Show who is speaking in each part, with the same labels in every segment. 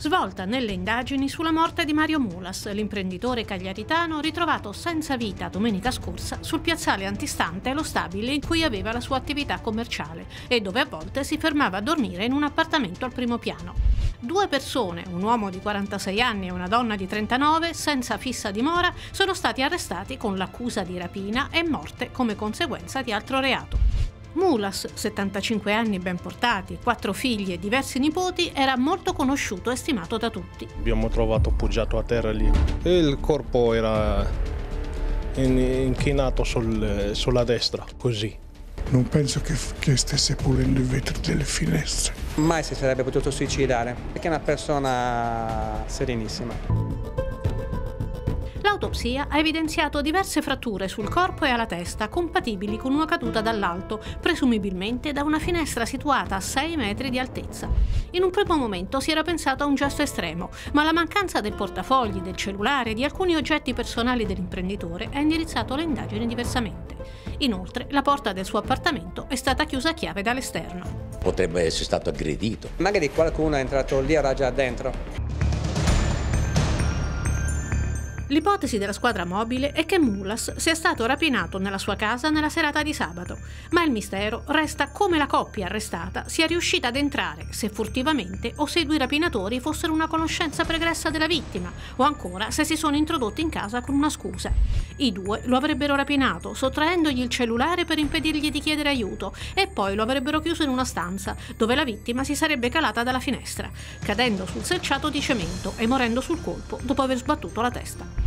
Speaker 1: Svolta nelle indagini sulla morte di Mario Mulas, l'imprenditore cagliaritano ritrovato senza vita domenica scorsa sul piazzale antistante lo stabile in cui aveva la sua attività commerciale e dove a volte si fermava a dormire in un appartamento al primo piano. Due persone, un uomo di 46 anni e una donna di 39, senza fissa dimora, sono stati arrestati con l'accusa di rapina e morte come conseguenza di altro reato. Mulas, 75 anni ben portati, quattro figli e diversi nipoti, era molto conosciuto e stimato da tutti.
Speaker 2: Abbiamo trovato appoggiato a terra lì e il corpo era inchinato sul, sulla destra, così.
Speaker 3: Non penso che, che stesse pulendo i vetri delle finestre.
Speaker 4: Mai si sarebbe potuto suicidare, perché è una persona serenissima.
Speaker 1: L'autopsia ha evidenziato diverse fratture sul corpo e alla testa compatibili con una caduta dall'alto, presumibilmente da una finestra situata a 6 metri di altezza. In un primo momento si era pensato a un gesto estremo, ma la mancanza del portafogli, del cellulare e di alcuni oggetti personali dell'imprenditore ha indirizzato le indagini diversamente. Inoltre, la porta del suo appartamento è stata chiusa a chiave dall'esterno.
Speaker 5: Potrebbe essere stato aggredito.
Speaker 4: Magari qualcuno è entrato lì era già dentro.
Speaker 1: L'ipotesi della squadra mobile è che Mulas sia stato rapinato nella sua casa nella serata di sabato, ma il mistero resta come la coppia arrestata sia riuscita ad entrare, se furtivamente o se i due rapinatori fossero una conoscenza pregressa della vittima, o ancora se si sono introdotti in casa con una scusa. I due lo avrebbero rapinato, sottraendogli il cellulare per impedirgli di chiedere aiuto, e poi lo avrebbero chiuso in una stanza, dove la vittima si sarebbe calata dalla finestra, cadendo sul selciato di cemento e morendo sul colpo dopo aver sbattuto la testa.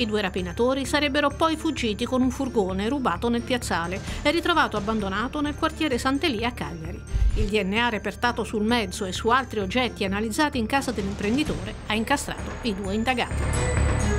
Speaker 1: I due rapinatori sarebbero poi fuggiti con un furgone rubato nel piazzale e ritrovato abbandonato nel quartiere Sant'Elia a Cagliari. Il DNA repertato sul mezzo e su altri oggetti analizzati in casa dell'imprenditore ha incastrato i due indagati.